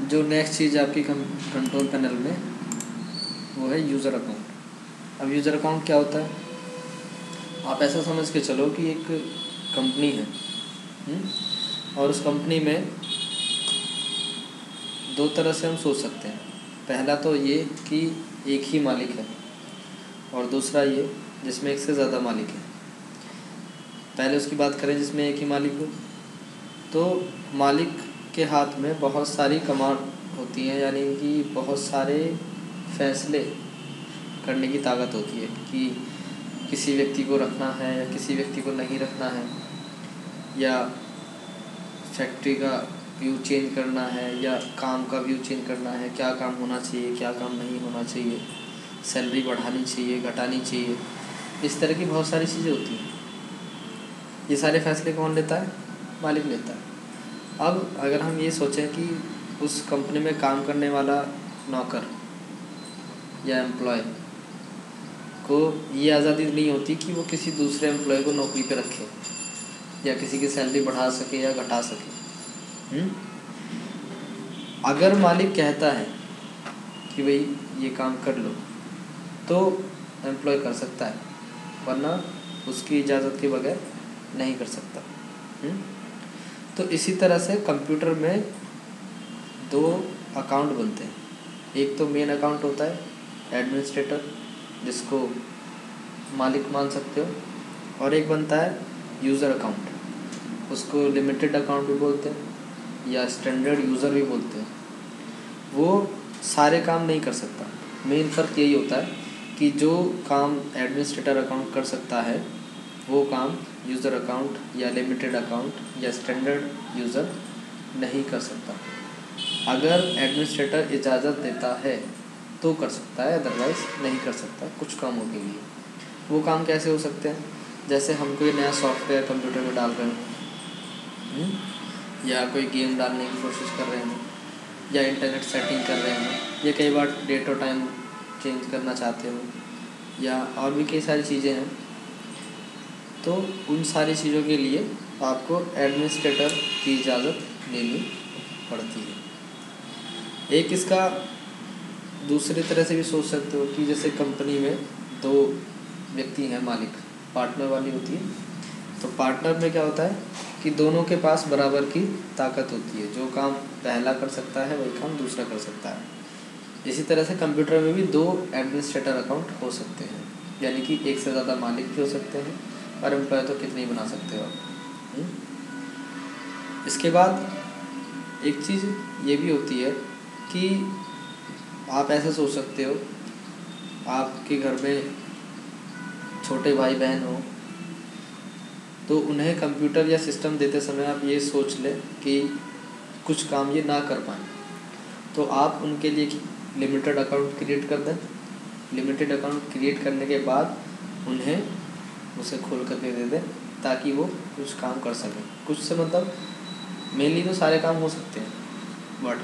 जो नेक्स्ट चीज़ आपकी control panel में, वो है यूज़र अकाउंट अब यूज़र अकाउंट क्या होता है आप ऐसा समझ के चलो कि एक कंपनी है हुँ? हम्म? और उस कंपनी में दो तरह से हम सोच सकते हैं पहला तो ये कि एक ही मालिक है, और दूसरा ये जिसमें एक से ज़्यादा मालिक है पहले उसकी बात करें जिसमें एक ही मालिक हो तो मालिक के हाथ में बहुत सारी कमांड होती हैं, यानी कि बहुत सारे फैसले करने की ताकत होती है कि किसी व्यक्ति को रखना है या किसी व्यक्ति को नहीं रखना है, या फैक्ट्री का व्यू चेंज करना है, या काम का व्यू चेंज करना है, क्या काम होना चाहिए, क्या काम नहीं होना चाहिए, सैलरी बढ़ानी चाहिए, घटानी चाहिए, इस तरह की बहुत सारी चीज़ें होती हैं। ये सारे फैसले कौन लेता है? मालिक लेता है। अब अगर हम ये सोचें कि उस कंपनी में काम करने वाला नौकर या एम्प्लॉय को ये आज़ादी नहीं होती कि वो किसी दूसरे एम्प्लॉय को नौकरी पे रखे या किसी की सैलरी बढ़ा सके या घटा सके हुँ? हम्म? अगर मालिक कहता है कि भाई ये काम कर लो तो एम्प्लॉय कर सकता है, वरना उसकी इजाज़त के बगैर नहीं कर सकता हुँ? तो इसी तरह से कंप्यूटर में दो अकाउंट बनते हैं। एक तो मेन अकाउंट होता है, एडमिनिस्ट्रेटर, जिसको मालिक मान सकते हो, और एक बनता है यूज़र अकाउंट। उसको लिमिटेड अकाउंट भी बोलते हैं, या स्टैंडर्ड यूज़र भी बोलते हैं। वो सारे काम नहीं कर सकता। मेन फ़र्क यही होता है कि जो काम एडमिनिस्ट्रेटर अकाउंट कर सकता है वो काम यूज़र अकाउंट या लिमिटेड अकाउंट या स्टैंडर्ड यूज़र नहीं कर सकता अगर एडमिनिस्ट्रेटर इजाज़त देता है तो कर सकता है अदरवाइज़ नहीं कर सकता, कुछ कामों के लिए वो काम कैसे हो सकते हैं जैसे हम कोई नया सॉफ्टवेयर कंप्यूटर में डाल रहे हैं? या कोई गेम डालने की कोशिश कर रहे हैं, या इंटरनेट सेटिंग कर रहे हैं, या कई बार डेट और टाइम चेंज करना चाहते हो, या और भी कई सारी चीज़ें हैं तो उन सारी चीज़ों के लिए आपको एडमिनिस्ट्रेटर की इजाज़त लेनी पड़ती है। एक इसका दूसरे तरह से भी सोच सकते हो कि जैसे कंपनी में दो व्यक्ति हैं मालिक पार्टनर वाली होती है। तो पार्टनर में क्या होता है कि दोनों के पास बराबर की ताकत होती है। जो काम पहला कर सकता है, वही काम दूसरा कर सकता है। इसी तरह से कंप्यूटर में भी दो एडमिनिस्ट्रेटर अकाउंट हो सकते हैं। यानी कि एक से ज़्यादा मालिक भी हो सकते हैं। और एम्प्लॉय तो कितने ही बना सकते हो आप। हम्म? इसके बाद एक चीज़ ये भी होती है कि आप ऐसा सोच सकते हो आपके घर में छोटे भाई बहन हो तो उन्हें कंप्यूटर या सिस्टम देते समय आप ये सोच लें कि कुछ काम ये ना कर पाएँ। तो आप उनके लिए लिमिटेड अकाउंट क्रिएट कर दें। लिमिटेड अकाउंट क्रिएट करने के बाद उन्हें उसे खोल करके दे दें ताकि वो कुछ काम कर सकें। कुछ से मतलब मेनली तो सारे काम हो सकते हैं। वर्ड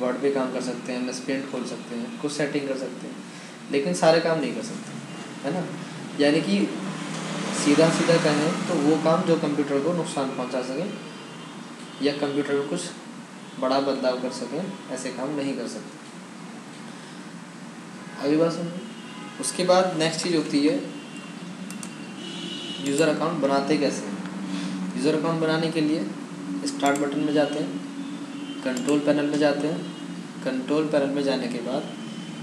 वर्ड पे काम कर सकते हैं एम पेंट खोल सकते हैं, कुछ सेटिंग कर सकते हैं, लेकिन सारे काम नहीं कर सकते, है ना? यानी कि सीधा सीधा कहें तो वो काम जो कंप्यूटर को नुकसान पहुँचा सकें या कंप्यूटर में कुछ बड़ा बदलाव कर सकें, ऐसे काम नहीं कर सकते। अभी बात उसके बाद नेक्स्ट चीज़ होती है यूज़र अकाउंट बनाते कैसे हैं? यूज़र अकाउंट बनाने के लिए स्टार्ट बटन में जाते हैं कंट्रोल पैनल में जाते हैं कंट्रोल पैनल में जाने के बाद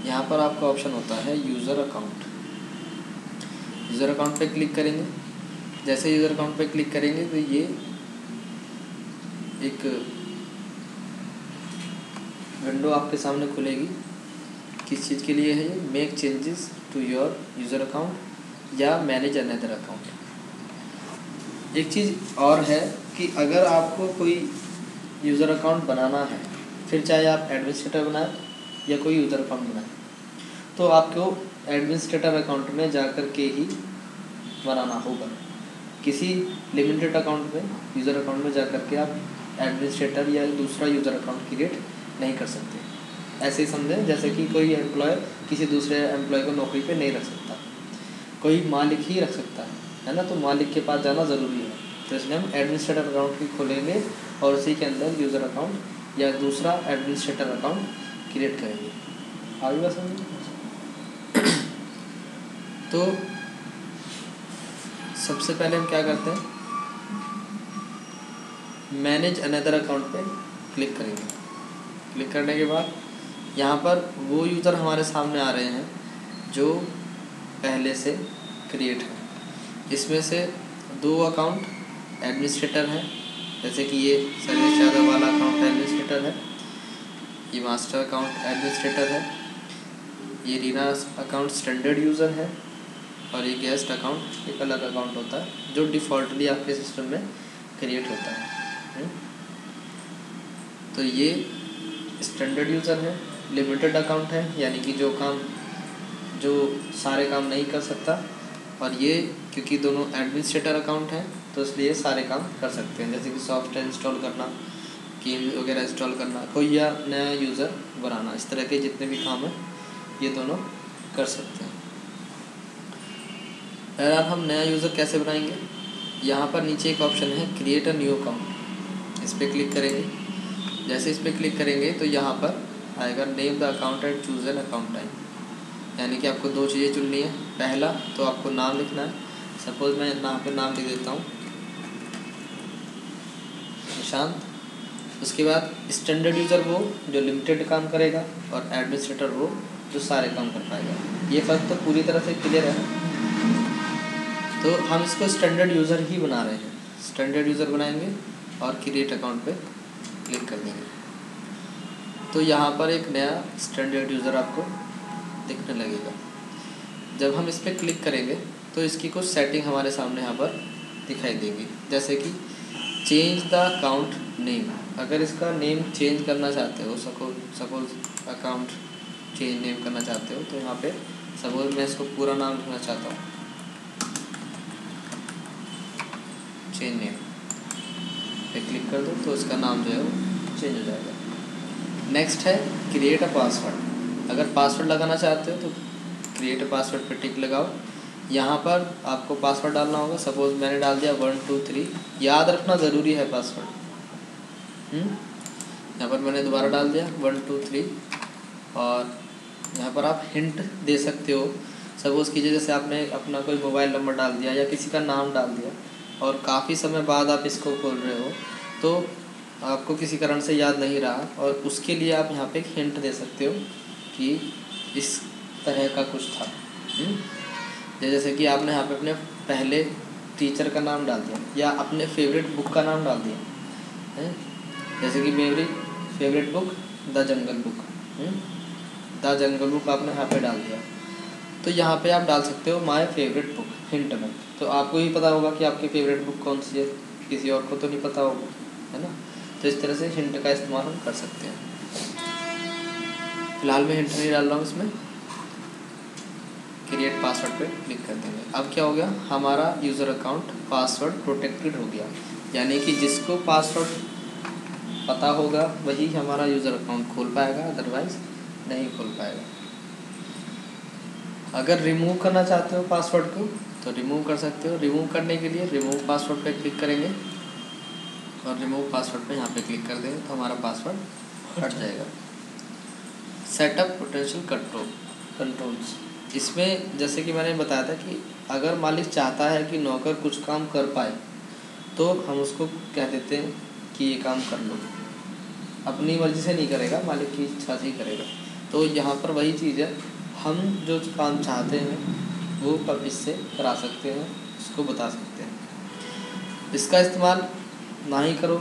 यहाँ पर आपका ऑप्शन होता है यूज़र अकाउंट यूज़र अकाउंट पे क्लिक करेंगे। जैसे यूज़र अकाउंट पे क्लिक करेंगे तो ये एक विंडो आपके सामने खुलेगी। किस चीज़ के लिए है ये? Make changes to your user account या मैनेज अनदर अकाउंट एक चीज़ और है कि अगर आपको कोई यूज़र अकाउंट बनाना है, फिर चाहे आप एडमिनिस्ट्रेटर बनाए या कोई यूज़र अकाउंट बनाए तो आपको एडमिनिस्ट्रेटर अकाउंट में जा कर के ही बनाना होगा। किसी लिमिटेड अकाउंट में यूज़र अकाउंट में जा कर के आप एडमिनिस्ट्रेटर या दूसरा यूज़र अकाउंट क्रिएट नहीं कर सकते। ऐसे ही समझें, जैसे कि कोई एम्प्लॉय किसी दूसरे एम्प्लॉय को नौकरी पे नहीं रख सकता। कोई मालिक ही रख सकता है। है ना? तो मालिक के पास जाना ज़रूरी है। तो इसलिए हम एडमिनिस्ट्रेटर अकाउंट भी खोलेंगे और उसी के अंदर यूज़र अकाउंट या दूसरा एडमिनिस्ट्रेटर अकाउंट क्रिएट करेंगे। आगे समझ तो सबसे पहले हम क्या करते हैं? मैनेज अनदर अकाउंट पे क्लिक करेंगे। क्लिक करने के बाद यहाँ पर वो यूज़र हमारे सामने आ रहे हैं जो पहले से क्रिएट है। इसमें से दो अकाउंट एडमिनिस्ट्रेटर हैं जैसे कि ये सर्विस यादव वाला अकाउंट एडमिनिस्ट्रेटर है, ये मास्टर अकाउंट एडमिनिस्ट्रेटर है, ये रीना अकाउंट स्टैंडर्ड यूज़र है और ये गेस्ट अकाउंट एक अलग अकाउंट होता है, जो डिफ़ॉल्टली आपके सिस्टम में क्रिएट होता है हम्म? तो ये स्टैंडर्ड यूज़र है लिमिटेड अकाउंट है, यानी कि जो काम, जो सारे काम नहीं कर सकता और ये क्योंकि दोनों एडमिनिस्ट्रेटर अकाउंट हैं तो इसलिए सारे काम कर सकते हैं। जैसे कि सॉफ्टवेयर इंस्टॉल करना गेम वगैरह इंस्टॉल करना, कोई या नया यूज़र बनाना, इस तरह के जितने भी काम हैं, ये दोनों कर सकते हैं। अगर हम नया यूज़र कैसे बनाएँगे? यहाँ पर नीचे एक ऑप्शन है क्रिएट अ न्यू अकाउंट इस पर क्लिक करेंगे। जैसे इस पर क्लिक करेंगे तो यहाँ पर आएगा name the account and choose an account type यानी कि आपको दो चीज़ें चुननी है। पहला तो आपको नाम लिखना है। सपोज़ मैं यहाँ पे नाम लिख देता हूँ। निशांत उसके बाद स्टैंडर्ड यूज़र वो, जो लिमिटेड काम करेगा, और एडमिनिस्ट्रेटर वो, जो सारे काम कर पाएगा। ये फ़र्क तो पूरी तरह से क्लियर है। तो हम इसको स्टैंडर्ड यूज़र ही बना रहे हैं। स्टैंडर्ड यूज़र बनाएँगे, और क्रिएट अकाउंट पे क्लिक कर देंगे। तो यहाँ पर एक नया स्टैंडर्ड यूज़र आपको दिखने लगेगा। जब हम इस पर क्लिक करेंगे तो इसकी कुछ सेटिंग हमारे सामने यहाँ पर दिखाई देगी। जैसे कि चेंज द अकाउंट नेम अगर इसका नेम चेंज करना चाहते हो suppose suppose account change name करना चाहते हो तो यहाँ पे सपोज़ मैं इसको पूरा नाम लिखना चाहता हूँ। चेंज नेम पे क्लिक कर दो तो इसका नाम जो है वो चेंज हो जाएगा। नेक्स्ट है क्रिएट अ पासवर्ड अगर पासवर्ड लगाना चाहते हो तो क्रिएट पासवर्ड पर टिक लगाओ। यहाँ पर आपको पासवर्ड डालना होगा। सपोज़ मैंने डाल दिया वन टू थ्री याद रखना ज़रूरी है पासवर्ड हम्म? यहाँ पर मैंने दोबारा डाल दिया वन टू थ्री और यहाँ पर आप हिंट दे सकते हो। सपोज़ कीजिए जैसे आपने अपना कोई मोबाइल नंबर डाल दिया या किसी का नाम डाल दिया और काफ़ी समय बाद आप इसको खोल रहे हो तो आपको किसी कारण से याद नहीं रहा और उसके लिए आप यहाँ पे एक हिंट दे सकते हो कि इस तरह का कुछ था। हम्म? जैसे कि आपने यहाँ पे अपने पहले टीचर का नाम डाल दिया, या अपने फेवरेट बुक का नाम डाल दिया। है जैसे कि मेरी favourite book the Jungle Book. The Jungle Book आपने यहाँ पे डाल दिया। तो यहाँ पे आप डाल सकते हो माय फेवरेट बुक हिंट में। तो आपको ही पता होगा कि आपकी फेवरेट बुक कौन सी है। किसी और को तो नहीं पता होगा, है ना? तो इस तरह से हिंट का इस्तेमाल हम कर सकते हैं। फ़िलहाल मैं हिंट नहीं डाल रहा हूँ इसमें। क्रिएट पासवर्ड पे क्लिक कर देंगे। अब क्या हो गया? हमारा यूज़र अकाउंट पासवर्ड प्रोटेक्टेड हो गया। यानी कि जिसको पासवर्ड पता होगा, वही हमारा यूज़र अकाउंट खोल पाएगा अदरवाइज़ नहीं खोल पाएगा। अगर रिमूव करना चाहते हो पासवर्ड को तो रिमूव कर सकते हो। रिमूव करने के लिए रिमूव पासवर्ड पे क्लिक करेंगे। और रिमूव पासवर्ड पे यहाँ पे क्लिक कर देंगे तो हमारा पासवर्ड हट जाएगा। सेटअप पोटेंशियल कंट्रोल कंट्रोल्स इसमें जैसे कि मैंने बताया था कि अगर मालिक चाहता है कि नौकर कुछ काम कर पाए तो हम उसको कह देते हैं कि ये काम कर लो। अपनी मर्ज़ी से नहीं करेगा, मालिक की इच्छा से ही करेगा। तो यहाँ पर वही चीज़ है, हम जो काम चाहते हैं, वो कब इससे करा सकते हैं, उसको बता सकते हैं। इसका इस्तेमाल ना ही करो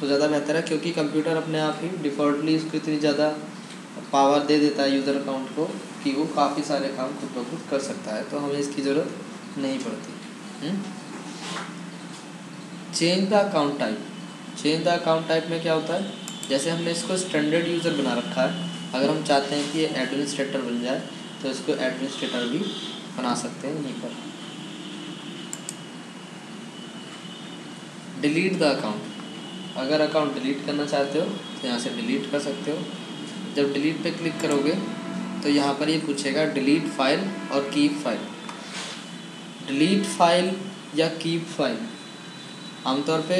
तो ज़्यादा बेहतर है, क्योंकि कंप्यूटर अपने आप ही डिफ़ॉल्टली उसको इतनी ज़्यादा पावर दे देता है यूज़र अकाउंट को कि वो काफ़ी सारे काम खुद ब खुद कर सकता है तो हमें इसकी ज़रूरत नहीं पड़ती। Change the account type change the account type में क्या होता है? जैसे हमने इसको स्टैंडर्ड यूज़र बना रखा है, अगर हम चाहते हैं कि ये एडमिनिस्ट्रेटर बन जाए तो इसको एडमिनिस्ट्रेटर भी बना सकते हैं यहीं पर। डिलीट द अकाउंट अगर अकाउंट डिलीट करना चाहते हो तो यहाँ से डिलीट कर सकते हो। जब डिलीट पे क्लिक करोगे तो यहाँ पर ये पूछेगा डिलीट फ़ाइल और कीप फ़ाइल डिलीट फ़ाइल या कीप फ़ाइल आमतौर पे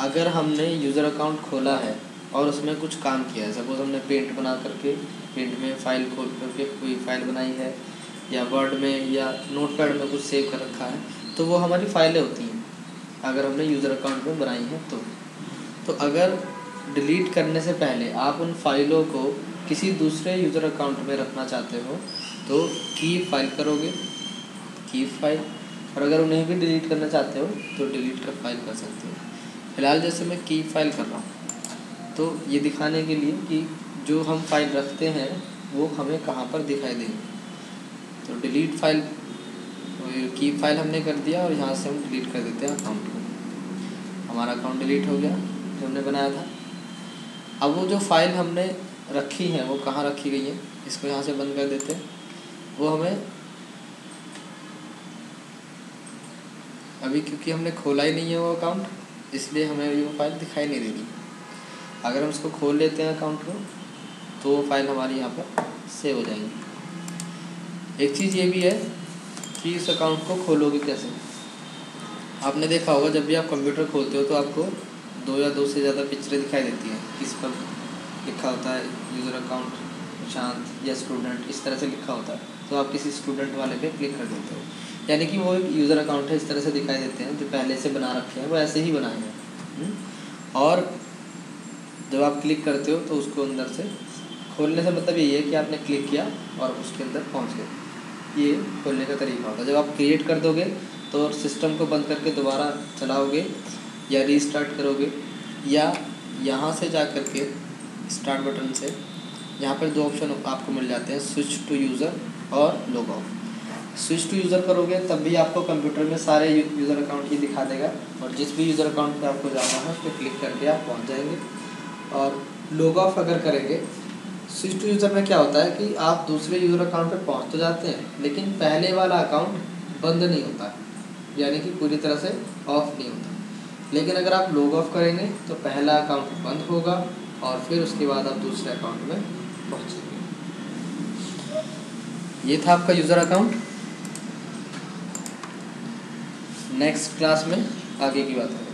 अगर हमने यूज़र अकाउंट खोला है और उसमें कुछ काम किया है सपोज़ हमने पेंट बना करके पेंट में फ़ाइल खोल करके कोई फ़ाइल बनाई है, या वर्ड में या नोट पैड में कुछ सेव कर रखा है तो वो हमारी फ़ाइलें होती हैं, अगर हमने यूज़र अकाउंट में बनाई हैं तो। तो अगर डिलीट करने से पहले आप उन फाइलों को किसी दूसरे यूज़र अकाउंट में रखना चाहते हो तो की फ़ाइल करोगे। की फ़ाइल और अगर उन्हें भी डिलीट करना चाहते हो तो डिलीट कर फ़ाइल कर सकते हो। फ़िलहाल जैसे मैं की फ़ाइल कर रहा हूँ तो ये दिखाने के लिए कि जो हम फ़ाइल रखते हैं, वो हमें कहाँ पर दिखाई देंगे। तो डिलीट फ़ाइल की फ़ाइल हमने कर दिया और यहाँ से हम डिलीट कर देते हैं अकाउंट को। हमारा अकाउंट डिलीट हो गया, जो हमने बनाया था। अब वो जो फ़ाइल हमने रखी है, वो कहाँ रखी गई है? इसको यहाँ से बंद कर देते हैं। वो हमें अभी क्योंकि हमने खोला ही नहीं है वो अकाउंट इसलिए हमें वो फ़ाइल दिखाई नहीं दे रही। अगर हम इसको खोल लेते हैं अकाउंट को तो वो फ़ाइल हमारी यहाँ पर सेव हो जाएँगी। एक चीज़ ये भी है कि इस अकाउंट को खोलोगे कैसे? आपने देखा होगा, जब भी आप कंप्यूटर खोलते हो तो आपको दो या दो से ज़्यादा पिक्चरें दिखाई देती हैं। किस पर लिखा होता है यूज़र अकाउंट शांत या स्टूडेंट इस तरह से लिखा होता है। तो आप किसी स्टूडेंट वाले पे क्लिक कर देते हो। यानी कि वो एक यूज़र अकाउंट है, इस तरह से दिखाई देते हैं, जो पहले से बना रखे हैं, वो ऐसे ही बनाए हैं। हम्म? और जब आप क्लिक करते हो तो उसको अंदर से खोलने से मतलब यही है कि आपने क्लिक किया और उसके अंदर पहुँच गए। ये खोलने का तरीका होता है। जब आप क्रिएट कर दोगे तो सिस्टम को बंद करके दोबारा चलाओगे या रीस्टार्ट करोगे, या यहाँ से जा कर के स्टार्ट बटन से यहाँ पर दो ऑप्शन आपको मिल जाते हैं स्विच टू यूज़र और log off switch to user करोगे, तब भी आपको कंप्यूटर में सारे यूज़र अकाउंट ही दिखा देगा और जिस भी यूज़र अकाउंट पे आपको जाना है, उस पर क्लिक करके आप पहुँच जाएँगे। और लॉग ऑफ़ अगर करेंगे स्विच टू यूज़र में क्या होता है कि आप दूसरे यूज़र अकाउंट पर पहुँच तो जाते हैं, लेकिन पहले वाला अकाउंट बंद नहीं होता, यानी कि पूरी तरह से ऑफ़ नहीं होता। लेकिन अगर आप लॉग ऑफ़ करेंगे तो पहला अकाउंट बंद होगा और फिर उसके बाद आप दूसरे अकाउंट में पहुँचेंगे ये था आपका यूज़र अकाउंट नेक्स्ट क्लास में आगे की बात करें